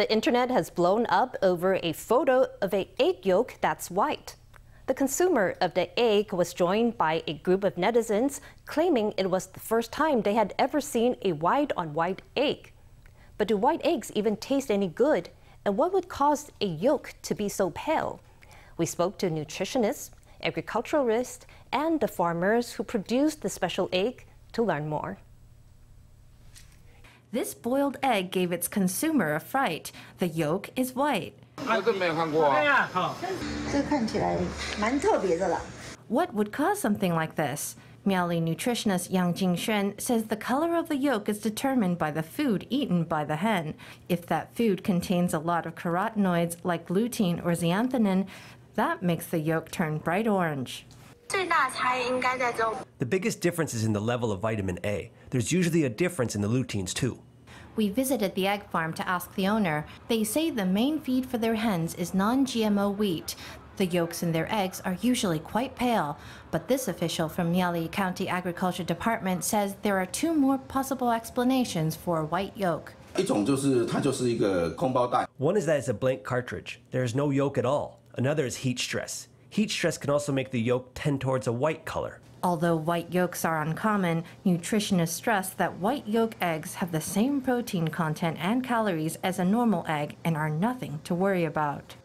The internet has blown up over a photo of a egg yolk that's white. The consumer of the egg was joined by a group of netizens claiming it was the first time they had ever seen a white on white egg. But do white eggs even taste any good? And what would cause a yolk to be so pale? We spoke to nutritionists, agriculturalists, and the farmers who produced the special egg to learn more. This boiled egg gave its consumer a fright. The yolk is white. What would cause something like this? Miaoli nutritionist Yang Ching-hsuan says the color of the yolk is determined by the food eaten by the hen. If that food contains a lot of carotenoids like lutein or zeaxanthin, that makes the yolk turn bright orange. The biggest difference is in the level of vitamin A. There's usually a difference in the luteins too. We visited the egg farm to ask the owner. They say the main feed for their hens is non-GMO wheat. The yolks in their eggs are usually quite pale, but this official from Miaoli County Agriculture Department says there are two more possible explanations for a white yolk. One is that it's a blank cartridge. There is no yolk at all. Another is heat stress. Heat stress can also make the yolk tend towards a white color. Although white yolks are uncommon, nutritionists stress that white yolk eggs have the same protein content and calories as a normal egg and are nothing to worry about.